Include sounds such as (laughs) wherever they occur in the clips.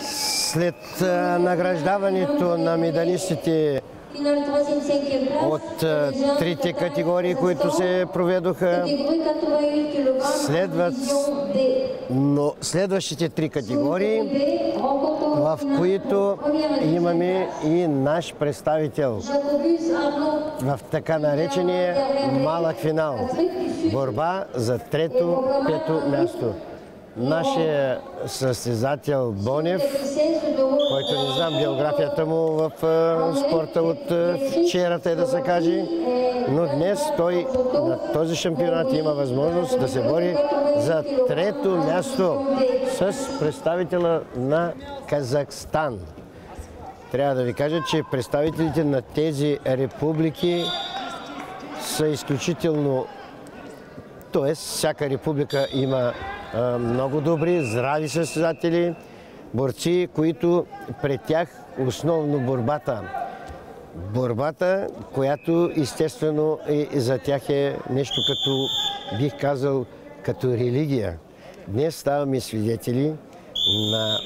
След награждаването на медалистите от трите категории, които се проведоха, следват но следващите три категории, в които имаме и наш представител в така наречения малък финал. Борба за трето, пето място. Нашия състезател Бонев, който не знам биографията му в спорта от вчера, те да се каже, но днес той на този шампионат има възможност да се бори за трето място с представителя на Казахстан. Трябва да ви кажа, че представителите на тези републики са изключително т.е. всяка република има много добри, здрави състезатели, борци, които пред тях основно борбата. Борбата, която естествено е, за тях е нещо като, бих казал, като религия. Днес ставаме свидетели на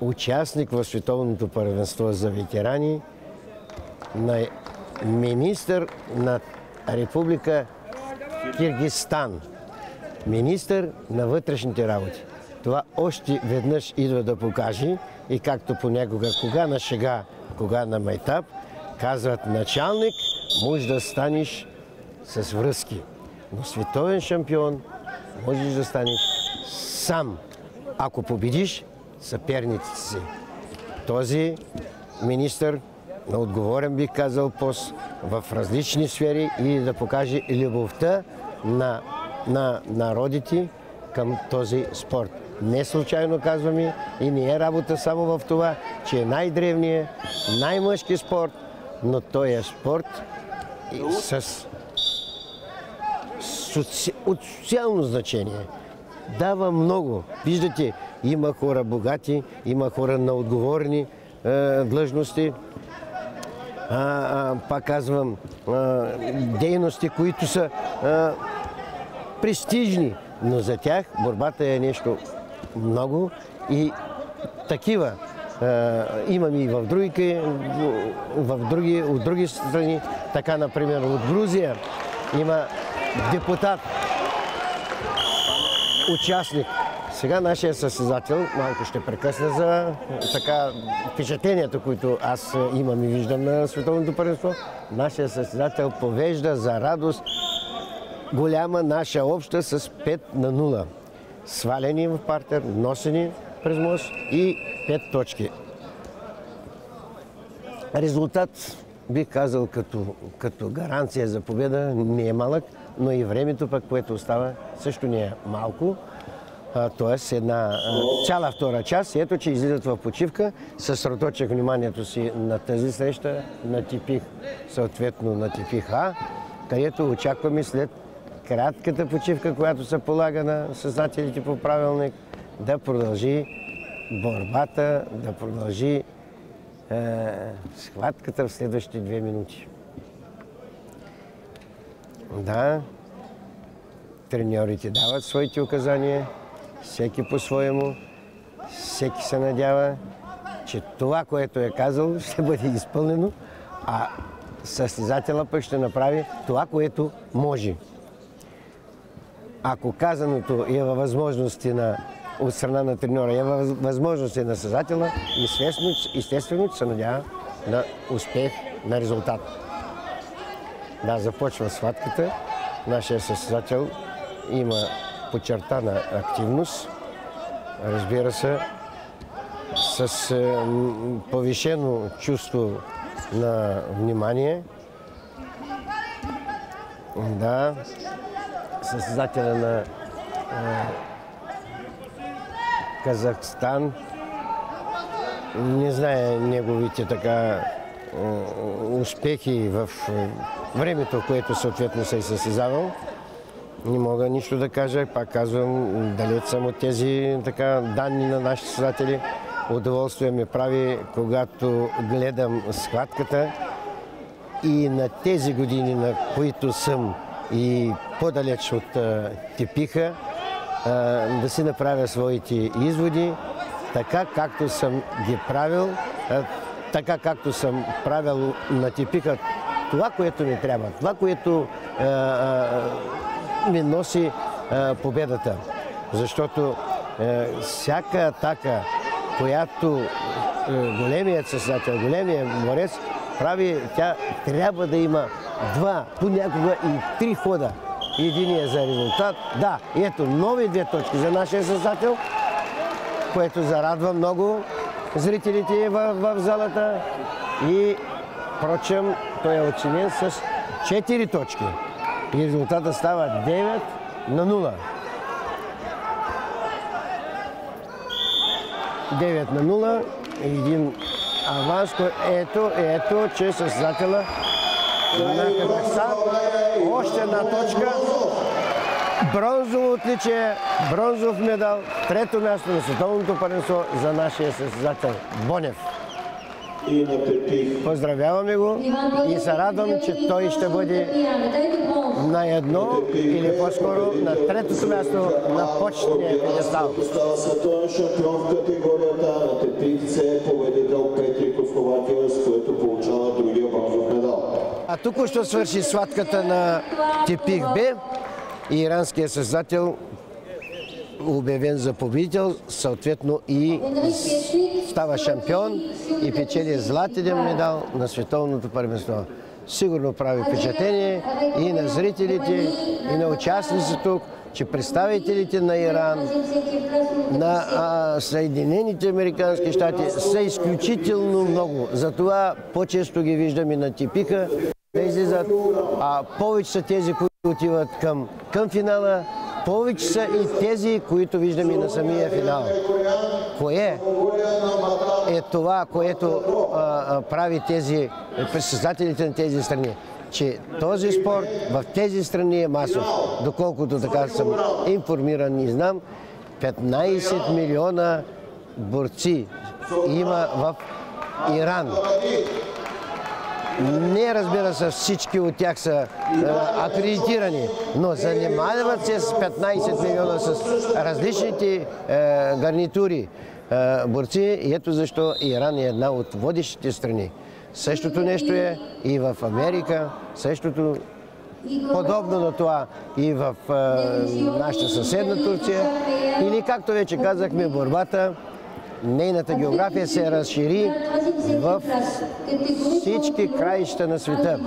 участник в Световното първенство за ветерани, на министър на Република Киргизстан – министър на вътрешните работи. Това още веднъж идва да покаже и както понякога, кога на шега, кога на майтап, казват началник, може да станеш с връзки. Но световен шампион можеш да станеш сам, ако победиш съперниците си. Този министър отговорен бих казал пост в различни сфери и да покаже любовта на на народите към този спорт. Не случайно казваме и не е работа само в това, че е най-древният, най-мъжки спорт, но той е спорт с соци... от социално значение. Дава много. Виждате, има хора богати, има хора на отговорни е, длъжности. А, пак казвам, дейности, които са престижни, но за тях борбата е нещо много и такива имаме и в други, в други, от други страни. Така, например, от Грузия има депутат, участник. Сега нашия състезател, малко ще прекъсна за така впечатлението, които аз имам и виждам на Световното първенство. Нашия състезател повежда за радост голяма наша обща с 5 на 0. Свалени в партер, носени през мост и 5 точки. Резултат, бих казал, като, като гаранция за победа не е малък, но и времето пък, което остава, също не е малко. Тоест една цяла втора част. Ето, че излизат в почивка. Съсредоточих вниманието си на тази среща, на типих, съответно на типих А, където очакваме след кратката почивка, която се полага на съзнателите по правилник, да продължи борбата, да продължи е, схватката в следващите две минути. Да, треньорите дават своите указания, всеки по-своему, всеки се надява, че това, което е казал, (laughs) ще бъде изпълнено, а състезателя пък ще направи това, което може ако казаното е във възможности на от страна на треньора, е във възможности на създателя, естествено, естествено се надява на успех, на резултат. Да, започва схватката. Нашия състезател има подчертана активност. Разбира се, с е, повишено чувство на внимание. Да, състезателя на Казахстан. Не знае неговите така успехи в времето, в което съответно се е състезавал. Не мога нищо да кажа. Пак казвам, далеч съм от тези така, данни на нашите създатели. Удоволствие ми прави, когато гледам схватката и на тези години, на които съм и по-далеч от Тепиха, да си направя своите изводи така както съм ги правил, така както съм правил на типика това, което ми трябва, това, което а, а, ми носи а, победата. Защото а, всяка атака, която а, големият създател, големият морец прави, тя трябва да има два, понякога и три хода. Единия за резултат. Да, ето нови две точки за нашия създател, което зарадва много зрителите в, в залата. И, впрочем, той е оценен с 4 точки. И резултата става 9 на 0. 9 на 0. Един аванс. Ето, ето, че създателя на Казахстан. Още една точка. Бронзово отличие, бронзов медал, трето място на световното първенство за нашия състезател Бонев. Поздравяваме го и се радвам, че той ще бъде на едно или по-скоро на третото място на почетния педестал. Става световен шампион в категорията на тепикце, победител Петриков Ковакия, с което получава другия бронзов медал. А тук ще свърши сватката на Тепих Б. Иранският създател обявен за победител, съответно и става шампион и печели златен медал на световното първенство. Сигурно прави впечатление и на зрителите, и на участниците тук, че представителите на Иран, на а, Съединените Американски щати са изключително много. Затова по-често ги виждаме на типика да излизат, а повече са тези, които отиват към, към финала, повече са и тези, които виждаме на самия финал. Кое е това, което прави тези председателите на тези страни? че този спорт в тези страни е масов. Доколкото така съм информиран и знам, 15 милиона борци има в Иран. Не, разбира се, всички от тях са а, акредитирани, но занимават се с 15 милиона с различните а, гарнитури а, борци. И ето защо Иран е една от водещите страни. Същото нещо е и в Америка, същото подобно на това и в нашата съседна Турция. Или както вече казахме, борбата нейната география се разшири в всички краища на света.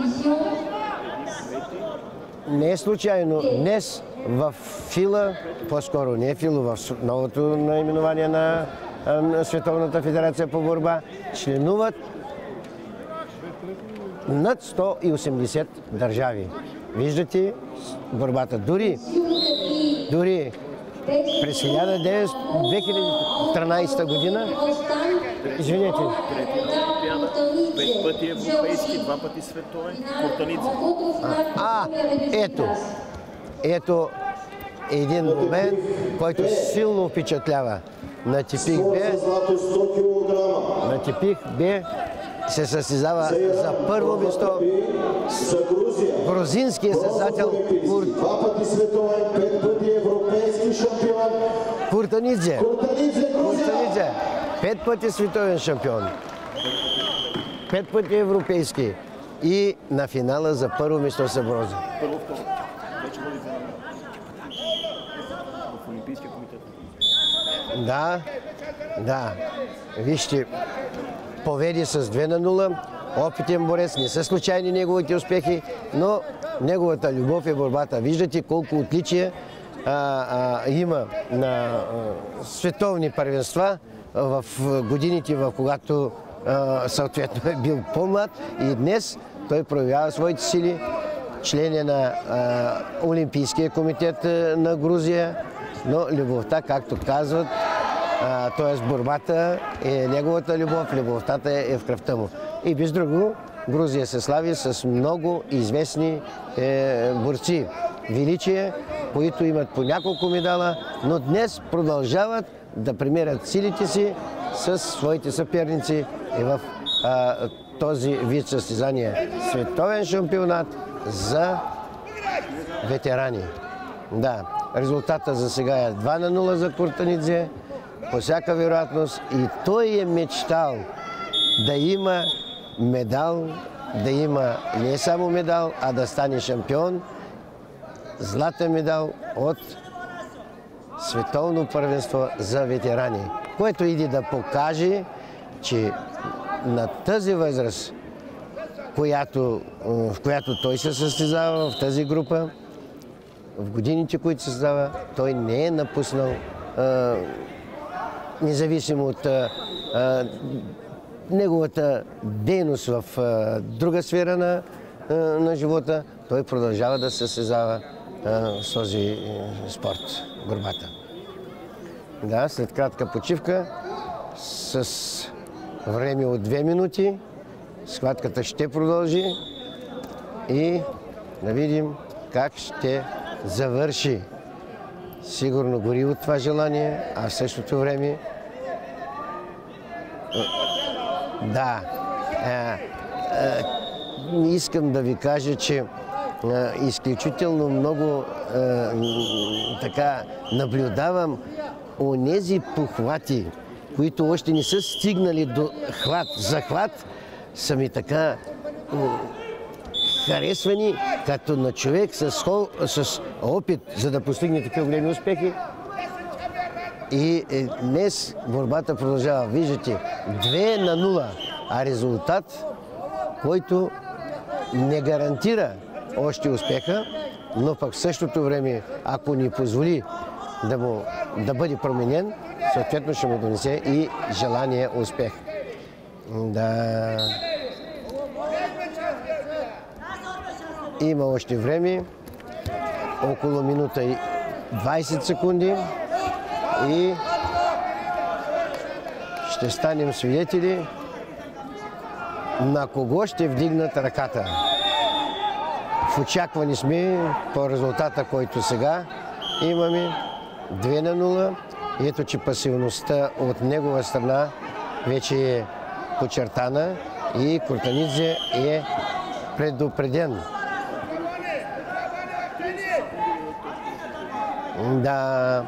Не е случайно днес в Фила, по-скоро не е Фило, в новото наименование на, на Световната федерация по борба, членуват над 180 държави. Виждате борбата. Дори, дори през 2013 година, извинете, Пет пъти европейски, два пъти световен, Куртаница. а, ето, ето един момент, който силно впечатлява. На Типих Б, Злато 100 кг. на Типих Б се състезава за първо место Грузия. грузинския състезател Кур... Два пъти световен, пет пъти шампион. Куртанидзе. Куртанидзе. Куртанидзе. Пет пъти световен шампион. Пет пъти европейски. И на финала за първо место се брози. Първо, второ. Вече води за в Олимпийския комитет. Да, да. Вижте, поведи с 2 на 0. Опитен борец, не са случайни неговите успехи, но неговата любов е борбата. Виждате колко отличия а, а, има на световни първенства в годините, в когато съответно е бил по-млад и днес той проявява своите сили. Член е на Олимпийския комитет на Грузия, но любовта, както казват, т.е. борбата е неговата любов, любовта е в кръвта му. И без друго, Грузия се слави с много известни е, борци. Величие, които имат по няколко медала, но днес продължават да премерят силите си с своите съперници и в а, този вид състезание. Световен шампионат за ветерани. Да, резултата за сега е 2 на 0 за Куртанидзе. по всяка вероятност и той е мечтал да има медал, да има не само медал, а да стане шампион, златен медал от световно първенство за ветерани, което иди да покаже, че на тази възраст, която, в която той се състезава в тази група, в годините, които се създава, той не е напуснал, а, независимо от а, а, неговата дейност в друга сфера на, на живота, той продължава да се състезава с този е, спорт, борбата. Да, след кратка почивка, с време от две минути, схватката ще продължи и да видим как ще завърши. Сигурно гори от това желание, а в същото време да, а, а, искам да ви кажа, че изключително много така наблюдавам онези похвати, които още не са стигнали до хват, захват, са ми така харесвани като на човек с опит, за да постигне такива големи успехи. И е, днес борбата продължава. Виждате, 2 на 0, а резултат, който не гарантира още успеха, но пък в същото време, ако ни позволи да, му, да бъде променен, съответно ще му донесе и желание успех. Да. Има още време, около минута и 20 секунди и ще станем свидетели на кого ще вдигнат ръката. В сме по резултата, който сега имаме 2 на 0. Ето, че пасивността от негова страна вече е подчертана и Куртанидзе е предупреден. Да,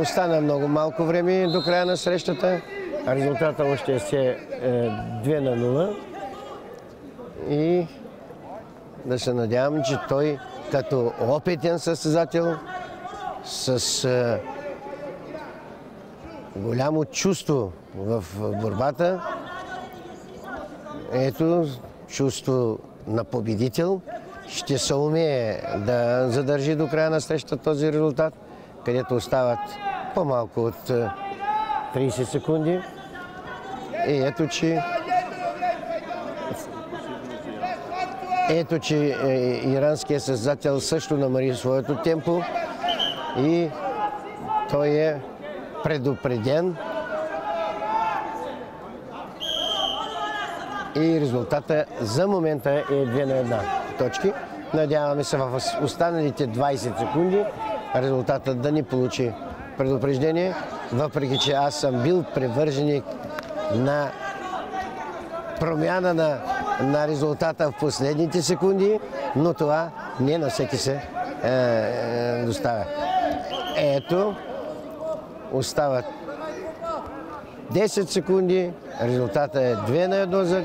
остана много малко време до края на срещата. Резултата още е 2 на 0. И да се надявам, че той като опитен състезател с голямо чувство в борбата, ето чувство на победител, ще се умее да задържи до края на срещата този резултат, където остават по-малко от 30 секунди. И ето, че ето, че е, иранският създател също намари своето темпо и той е предупреден и резултата за момента е 2 на 1 точки. Надяваме се в останалите 20 секунди резултатът да ни получи предупреждение, въпреки че аз съм бил привърженик на промяна на, на резултата в последните секунди, но това не на всеки се е, е, доставя. Ето, остават 10 секунди, резултата е 2 на 1 за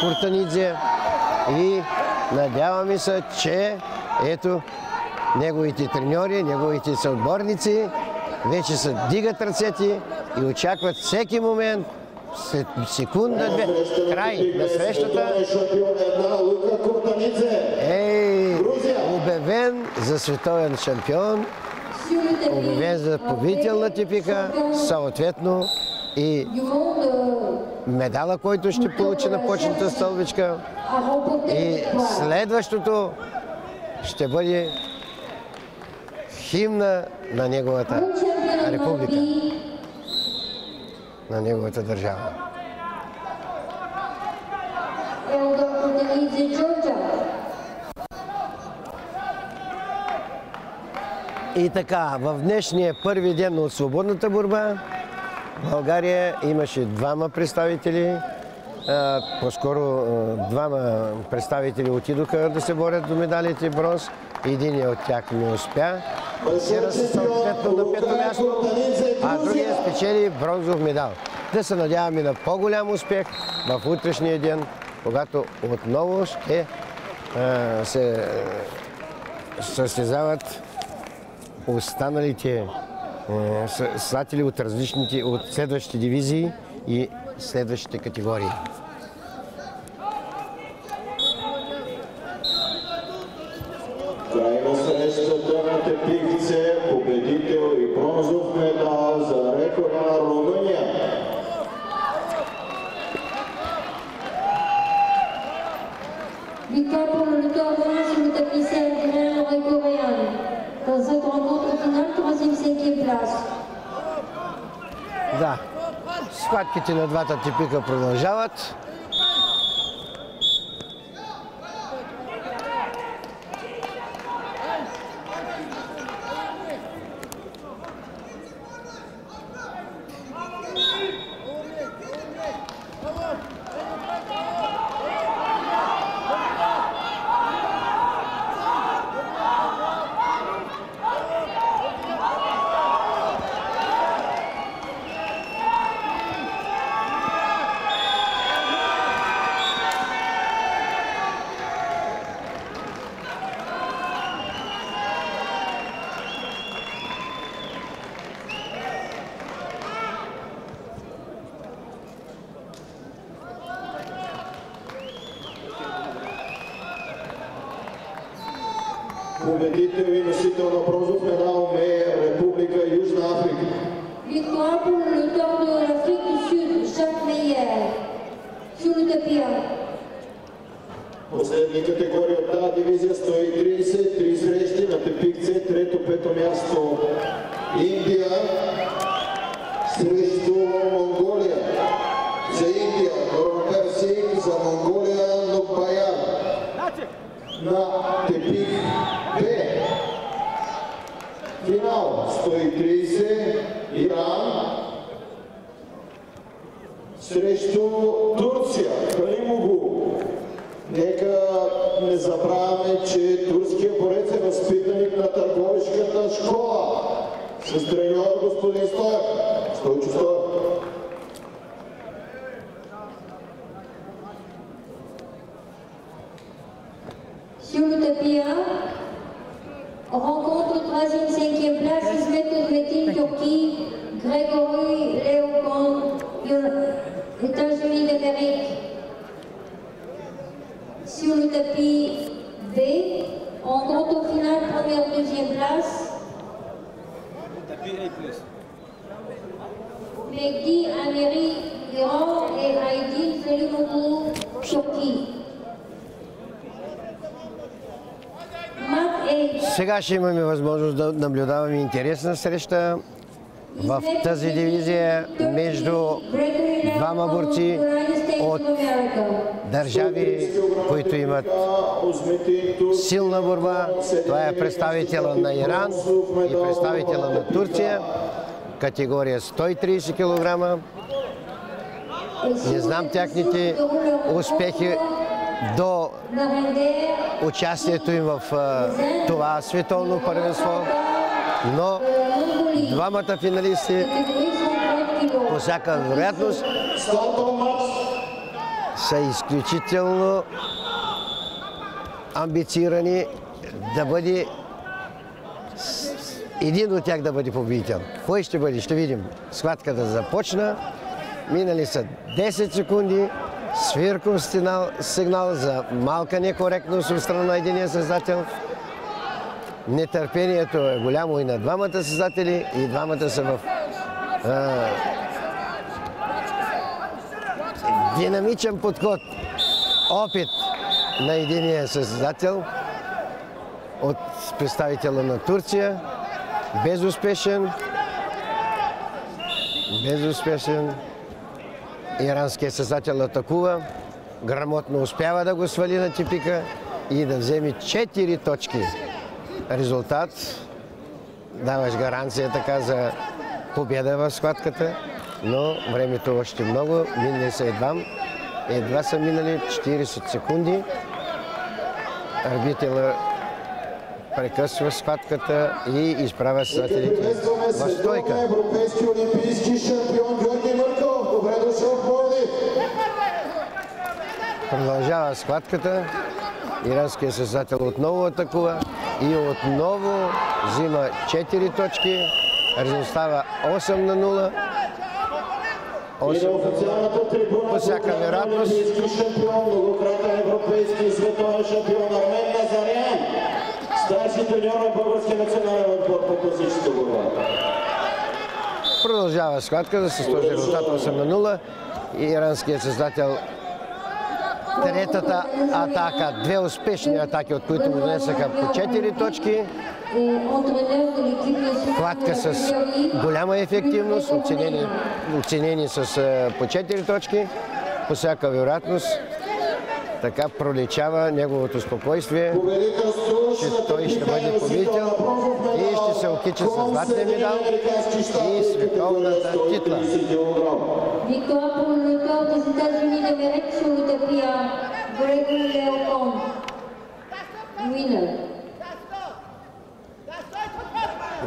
Куртанидзе и надяваме се, че ето неговите треньори, неговите съотборници вече се дигат ръцете и очакват всеки момент след секунда, две, край на срещата. Е обявен за световен шампион, обявен за победител на типика, съответно и медала, който ще получи на почната стълбичка. И следващото ще бъде химна на неговата република, на неговата държава. И така, в днешния първи ден от свободната борба, България имаше двама представители, по-скоро двама представители отидоха да се борят до медалите бронз. Един от тях не успя. Класира се съответно на пето място, а другия спечели бронзов медал. Да се надяваме на по-голям успех в утрешния ден, когато отново ще а, се състезават останалите състезатели от различните, от следващите дивизии и следващите категории. Край на срещата на Тепихце, победител и бронзов медал за рекора на Румъния. Victoire pour le lutteur blanc sur le tapis sardinien nord-coréen. Dans cette rencontre finale, 3e, 5e place. Да, схватките на двата типика продължават. Победител и носител на бронзов медал е Република Южна Африка. Victoire pour le lutteur de l'Afrique du Sud, Jacques Meyer. Sur le tapis 1. Последни категории от тази дивизия 130, три срещи на Тепикце, трето, пето място Индия срещу Монголия. За Индия Ронкар Синг, за Монголия Нукбаяр. На Тепик Б. Финал 130 Иран срещу Турция. Халимогу. Нека не забравяме, че турския борец е възпитаник на търговишката школа с треньор господин Стоев. Стойчо Стоев. Sur le tapis 1, rencontre 3e, 5e place, Ismet Özmetin, Turquie, Grégory Léopold, États-Unis d'Amérique. Sur le tapis B, rencontre au final, première, deuxième place, Tapis A. Mehdi Amiri, Iran et Aydin Selimoglou, Turquie. Сега ще имаме възможност да наблюдаваме интересна среща в тази дивизия между двама борци от държави, които имат силна борба. Това е представителя на Иран и представителя на Турция, категория 130 кг. Не знам тяхните успехи до участието им в това световно първенство, но двамата финалисти по всяка вероятност са изключително амбицирани да бъде един от тях да бъде победител. Кой ще бъде? Ще видим. Схватката започна. Минали са 10 секунди. Свирков сигнал, сигнал за малка некоректност от страна на единия създател. Нетърпението е голямо и на двамата създатели и двамата са в а, динамичен подход, опит на единия създател от представителя на Турция, безуспешен, безуспешен. Иранският създател атакува, грамотно успява да го свали на типика и да вземе 4 точки. Резултат даваш гаранция така за победа в схватката, но времето още много, минали са едва, едва са минали 40 секунди. Арбитъра прекъсва схватката и изправя състезателите в световния стойка. европейски олимпийски шампион Георги Мърков. Добре дошъл в Пловдив. Продължава схватката. Иранският състезател отново атакува и отново взима 4 точки. Резултат става 8 на 0. И на 8 официалната трибуна По всяка вероятност. олимпийски шампион, многократен европейски и световен шампион Армен Назарян. Старши треньор на българския национален отбор по класическа борба. Продължава схватката с този резултат 8 на 0. И иранският създател третата атака, две успешни атаки, от които му донесаха по 4 точки. Хватка с голяма ефективност, оценени, оценени с е, по 4 точки. По всяка вероятност, така проличава неговото спокойствие, че той ще бъде победител и ще се окича с златния медал и световната титла. Pour le corps des Gregory Leocon. Winner.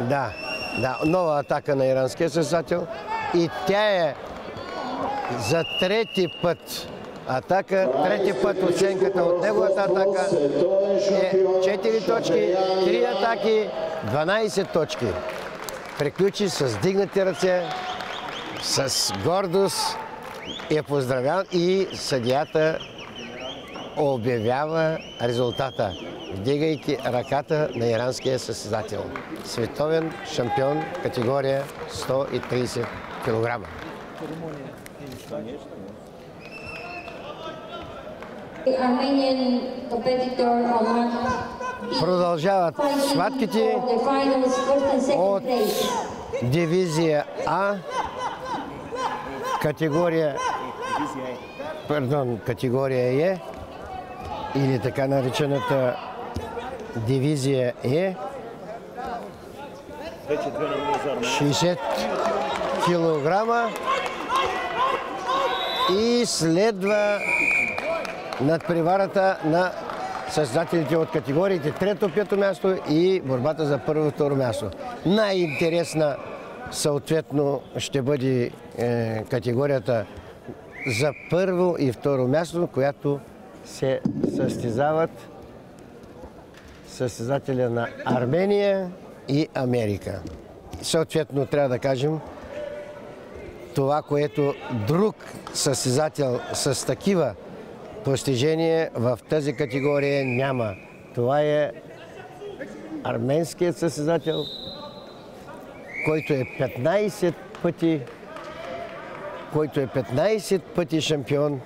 Да, да, нова атака на иранския състезател и тя е за трети път атака, трети път оценката от неговата атака е 4 точки, 3 атаки, 12 точки. Приключи с дигнати ръце, с гордост е поздравян и съдията обявява резултата, вдигайки ръката на иранския състезател. Световен шампион категория 130 кг. Продължават схватките от дивизия А, категория пардон, категория Е или така наречената дивизия Е. 60 килограма и следва надпреварата на създателите от категориите трето, пето място и борбата за първо, второ място. Най-интересна съответно ще бъде е, категорията за първо и второ място, която се състезават състезателя на Армения и Америка. Съответно, трябва да кажем, това, което друг състезател с такива постижения в тази категория няма. Това е арменският състезател, който е 15 пъти който е 15 пъти шампион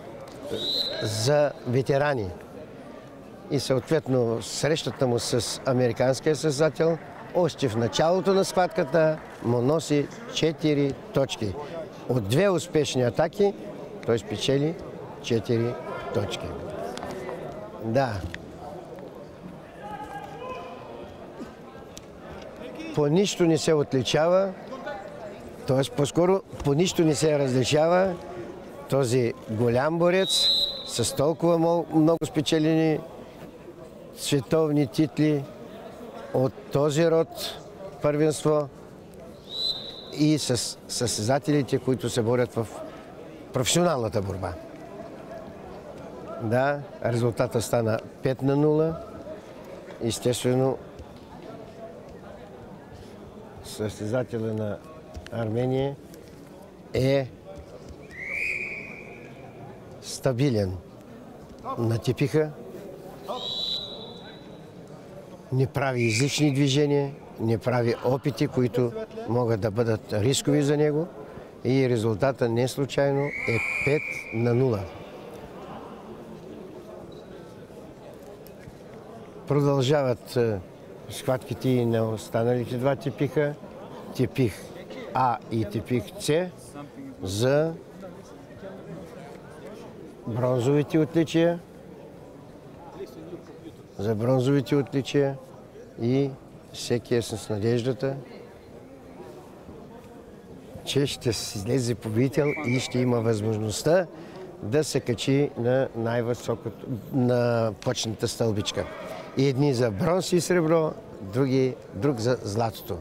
за ветерани. И съответно срещата му с американския състезател още в началото на схватката му носи 4 точки. От две успешни атаки той спечели 4 точки. Да. По нищо не се отличава, т.е. по-скоро по нищо не се различава този голям борец с толкова много спечелени световни титли от този род първенство и с състезателите, които се борят в професионалната борба. Да, резултата стана 5 на 0. Естествено, състезателя на Армения е стабилен. Натипиха, не прави излишни движения, не прави опити, които могат да бъдат рискови за него и резултата не случайно е 5 на 0. Продължават е, схватките и на останалите два типиха. Типих А и типих С за бронзовите отличия. За бронзовите отличия и всеки е с надеждата, че ще излезе победител и ще има възможността да се качи на най-високото, на почната стълбичка. И едни за бронз и сребро, други, друг за златото.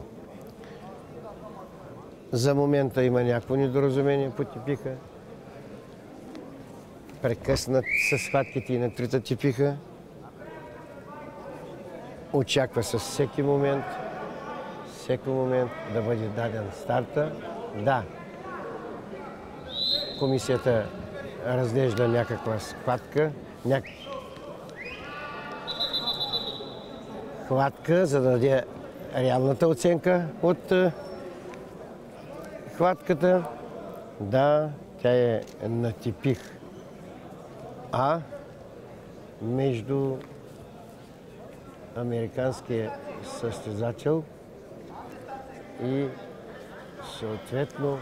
За момента има някакво недоразумение по типиха. Прекъснат с схватките и на трите типиха. Очаква се всеки момент, всеки момент да бъде даден старта. Да, комисията разглежда някаква схватка, няк... хватка, за да даде реалната оценка от е, хватката. Да, тя е на типих А между американския състезател и съответно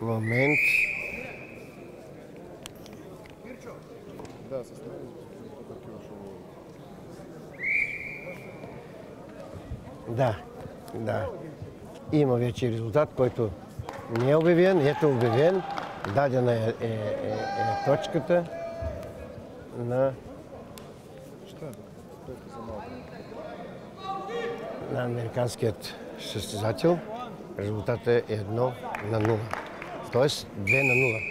момент Да, да. Има вече резултат, който не е обявен. Ето обявен. Дадена е, е, е, е точката на на американският състезател. Резултатът е 1 на 0. Тоест 2 на 0.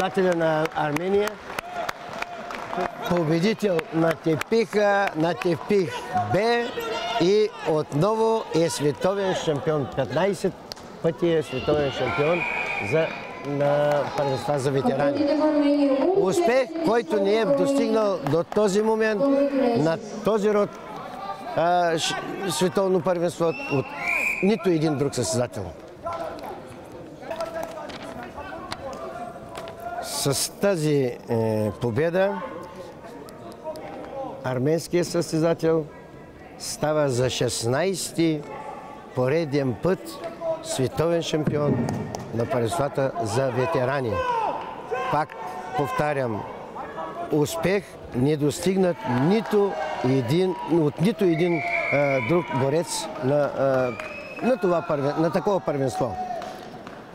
Състезателя на Армения, победител на Тепиха, на Тепих Б и отново е световен шампион. 15 пъти е световен шампион за, на първенства за ветерани. Успех, който не е достигнал до този момент на този род а, световно първенство от нито един друг състезател. С тази е, победа арменският състезател става за 16-ти пореден път световен шампион на първенствата за ветерани. Пак повтарям, успех не достигнат нито един, от нито един а, друг борец на, а, на, това, на такова първенство.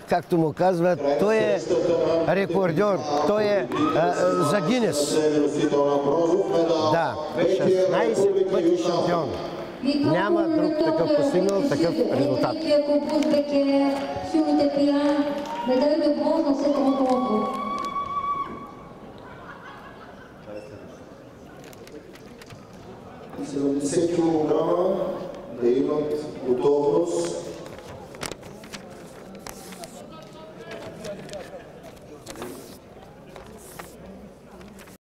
Както му казват, той е рекордьор, той е а, за Гинес. Да, Петия 16 Република пъти шампион. Няма друг такъв постигнал такъв резултат. Jacob Bousbecker